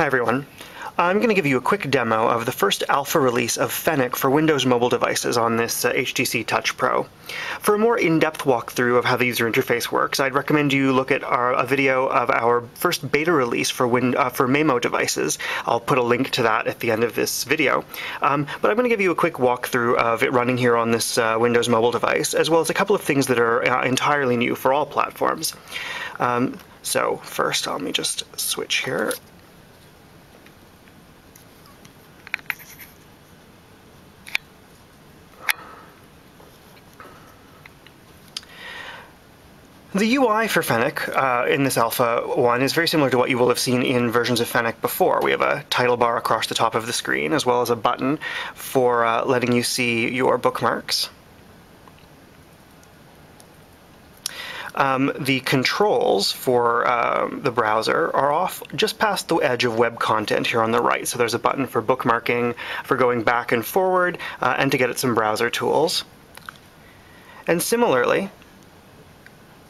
Hi everyone. I'm going to give you a quick demo of the first alpha release of Fennec for Windows mobile devices on this uh, HTC Touch Pro. For a more in-depth walkthrough of how the user interface works, I'd recommend you look at our, a video of our first beta release for, Win, uh, for Maemo devices. I'll put a link to that at the end of this video. Um, but I'm going to give you a quick walkthrough of it running here on this uh, Windows mobile device, as well as a couple of things that are uh, entirely new for all platforms. Um, so first, let me just switch here The UI for Fennec uh, in this alpha one is very similar to what you will have seen in versions of Fennec before. We have a title bar across the top of the screen, as well as a button for uh, letting you see your bookmarks. Um, the controls for um, the browser are off just past the edge of web content here on the right. So there's a button for bookmarking, for going back and forward, uh, and to get at some browser tools. And similarly,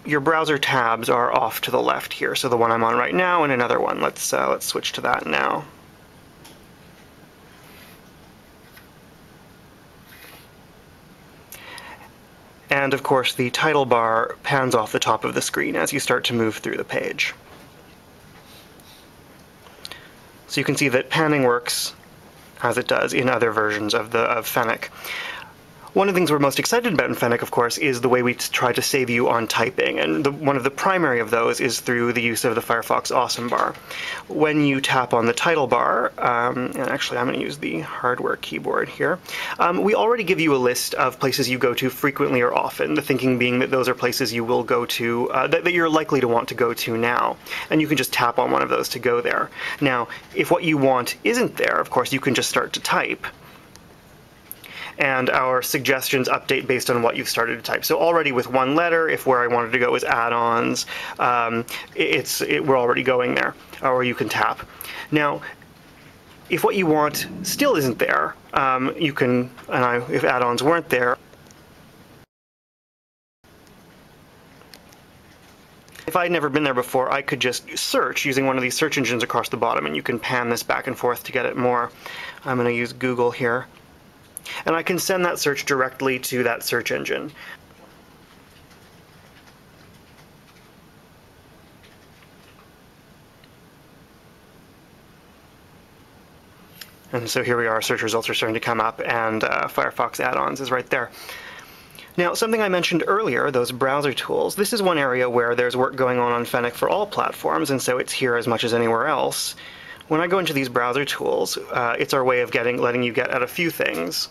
your browser tabs are off to the left here. So the one I'm on right now and another one. Let's, uh, let's switch to that now. And of course the title bar pans off the top of the screen as you start to move through the page. So you can see that panning works as it does in other versions of the of Fennec. One of the things we're most excited about in Fennec, of course, is the way we try to save you on typing, and the, one of the primary of those is through the use of the Firefox Awesome bar. When you tap on the title bar, um, and actually I'm going to use the hardware keyboard here, um, we already give you a list of places you go to frequently or often, the thinking being that those are places you will go to, uh, that, that you're likely to want to go to now, and you can just tap on one of those to go there. Now, if what you want isn't there, of course, you can just start to type and our suggestions update based on what you've started to type. So already with one letter, if where I wanted to go is add-ons, um, it's it, we're already going there, or you can tap. Now, if what you want still isn't there, um, you can, and I, if add-ons weren't there, If I'd never been there before, I could just search using one of these search engines across the bottom, and you can pan this back and forth to get it more. I'm going to use Google here and I can send that search directly to that search engine. And so here we are, search results are starting to come up, and uh, Firefox add-ons is right there. Now, something I mentioned earlier, those browser tools, this is one area where there's work going on on Fennec for all platforms, and so it's here as much as anywhere else. When I go into these browser tools, uh, it's our way of getting, letting you get at a few things.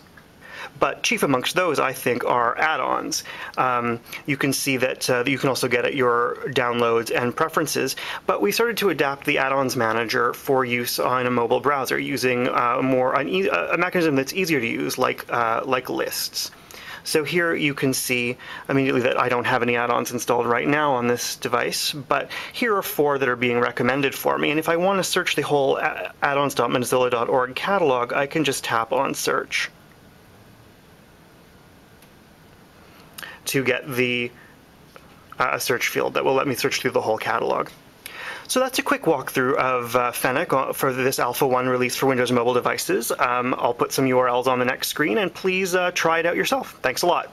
But chief amongst those, I think, are add-ons. Um, you can see that uh, you can also get at your downloads and preferences. But we started to adapt the add-ons manager for use on a mobile browser using uh, more e a mechanism that's easier to use, like uh, like lists. So here you can see immediately that I don't have any add-ons installed right now on this device, but here are four that are being recommended for me. And if I want to search the whole addons.mozilla.org catalog, I can just tap on search. To get the uh, search field that will let me search through the whole catalog. So that's a quick walkthrough of uh, Fennec for this Alpha 1 release for Windows mobile devices. Um, I'll put some URLs on the next screen, and please uh, try it out yourself. Thanks a lot.